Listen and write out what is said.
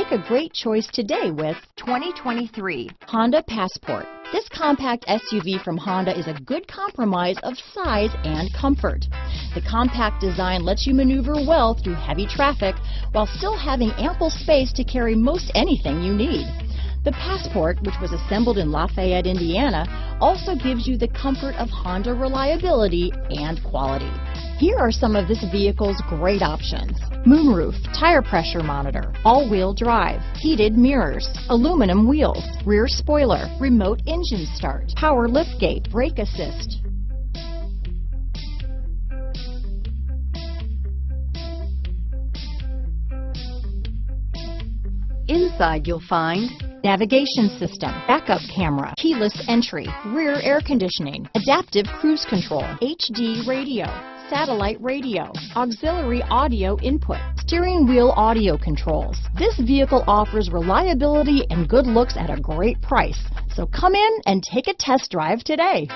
Make a great choice today with 2023 Honda Passport. This compact SUV from Honda is a good compromise of size and comfort. The compact design lets you maneuver well through heavy traffic while still having ample space to carry most anything you need. The Passport, which was assembled in Lafayette, Indiana, also gives you the comfort of Honda reliability and quality. Here are some of this vehicle's great options. Moonroof, tire pressure monitor, all-wheel drive, heated mirrors, aluminum wheels, rear spoiler, remote engine start, power liftgate, brake assist, Inside you'll find navigation system, backup camera, keyless entry, rear air conditioning, adaptive cruise control, HD radio, satellite radio, auxiliary audio input, steering wheel audio controls. This vehicle offers reliability and good looks at a great price. So come in and take a test drive today.